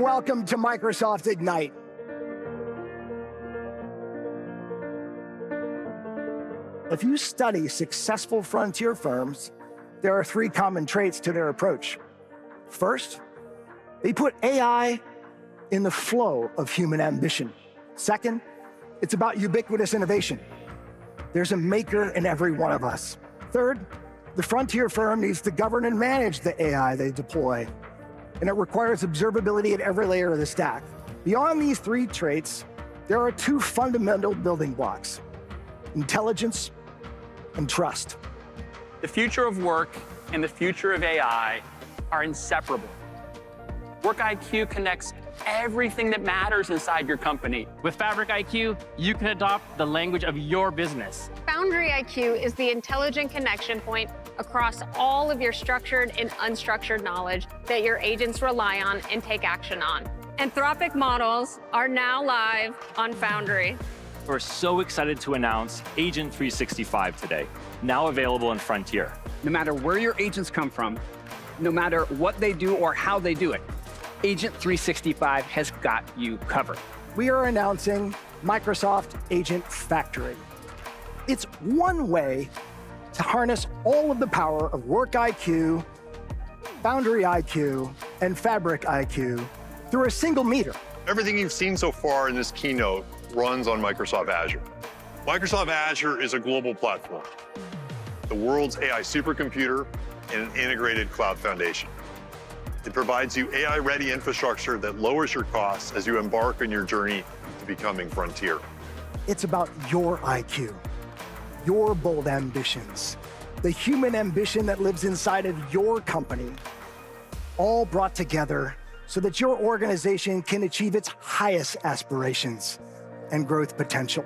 welcome to Microsoft Ignite. If you study successful frontier firms, there are three common traits to their approach. First, they put AI in the flow of human ambition. Second, it's about ubiquitous innovation. There's a maker in every one of us. Third, the frontier firm needs to govern and manage the AI they deploy, and it requires observability at every layer of the stack. Beyond these three traits, there are two fundamental building blocks intelligence and trust. The future of work and the future of AI are inseparable. Work IQ connects everything that matters inside your company. With Fabric IQ, you can adopt the language of your business. Foundry IQ is the intelligent connection point across all of your structured and unstructured knowledge that your agents rely on and take action on. Anthropic models are now live on Foundry. We're so excited to announce Agent 365 today, now available in Frontier. No matter where your agents come from, no matter what they do or how they do it, Agent 365 has got you covered. We are announcing Microsoft Agent Factory. It's one way to harness all of the power of Work IQ, Foundry IQ, and Fabric IQ through a single meter. Everything you've seen so far in this keynote runs on Microsoft Azure. Microsoft Azure is a global platform, the world's AI supercomputer, and an integrated cloud foundation. It provides you AI-ready infrastructure that lowers your costs as you embark on your journey to becoming Frontier. It's about your IQ, your bold ambitions, the human ambition that lives inside of your company, all brought together so that your organization can achieve its highest aspirations and growth potential.